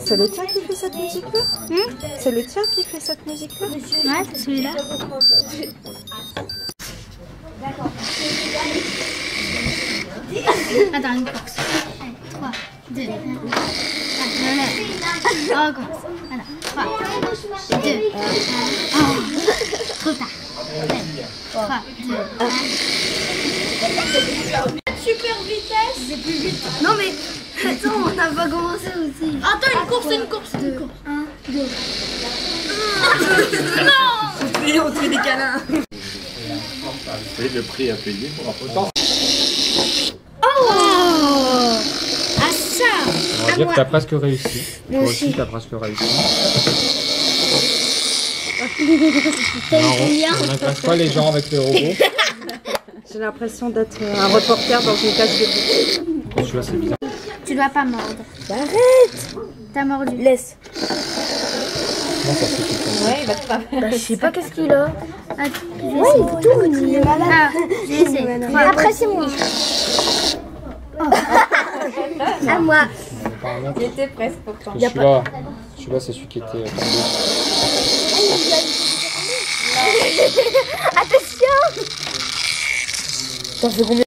C'est le tien qui fait cette musique-là Hmm C'est le tien qui fait cette musique-là Ouais, c'est celui-là. Attends, une course. Allez, 3, 2, 1. Ah, non, non. Oh, commence. Attends, 3, 2, 1. Oh, trop tard. Allez, 3, 2, 1. Super vitesse Non, mais attends, on n'a pas commencé aussi. Attends, une course, une course, une course 1, 2. Et on te fait des câlins Et le prix à payer pour la photo. Oh Ah, ça On va À dire moi. que t'as presque réussi. Moi Toi aussi. aussi, t'as presque réussi. Alors, on n'intéresse pas les gens avec les robots. J'ai l'impression d'être un reporter dans une case de Celui-là, c'est bizarre. Tu dois pas mordre. Arrête T'as mordu. Laisse ça Ouais, il va te frapper. Bah, je sais pas qu'est-ce qu'il a. Ah, ouais, il tourne, il est malade. Ah. Après, c'est moi. À moi. Il était presque pourtant. Celui-là, c'est celui qui était euh, tombé. Attention T'en fais combien